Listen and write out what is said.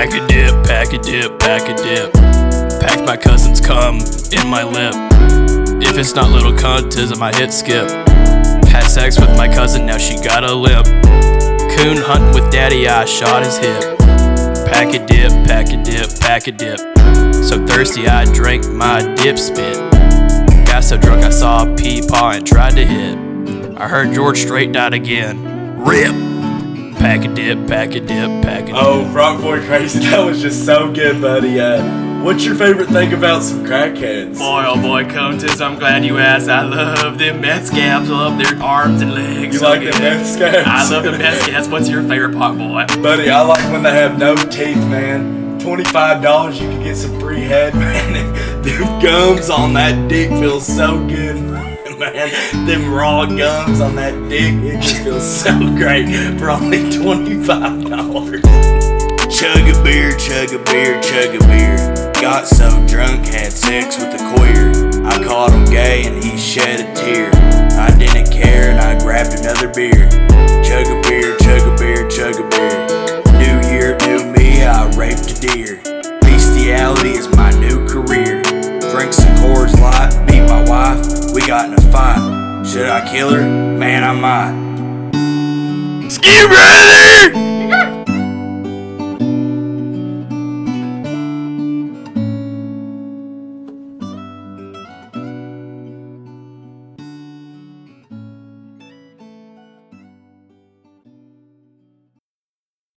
Pack a dip, pack a dip, pack a dip. Pack my cousin's cum in my lip. If it's not little cunt, tis my hit skip. Had sex with my cousin, now she got a limp. Coon hunting with daddy, I shot his hip. Pack a dip, pack a dip, pack a dip. So thirsty, I drank my dip spit. Got so drunk, I saw a peepaw and tried to hit. I heard George Strait died again. Rip! Pack a dip, pack a dip, pack a dip. Oh, Rock Boy Crazy, that was just so good, buddy. Uh, what's your favorite thing about some crackheads? Boy, oh boy, Countess, I'm glad you asked. I love them meth scabs. Love their arms and legs. You so like the good. meth scabs? I love the meth scabs. What's your favorite pot, boy? Buddy, I like when they have no teeth, man. $25, you can get some free head, man. Them gums on that dick feels so good, man. Them raw gums on that dick, it just feels so great for only $25. Chug a beer, chug a beer, chug a beer. Got so drunk, had sex with a queer. I called him gay and he shed a tear. I didn't care and I grabbed another beer. Chug a beer, chug a beer, chug a beer. New year, new me, I raped a deer. Bestiality is my new career. Drink some Coors Light, a. Should I kill her? Man, I might. Ski ready!